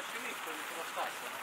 jeszcze miejsce, nie prostaśne.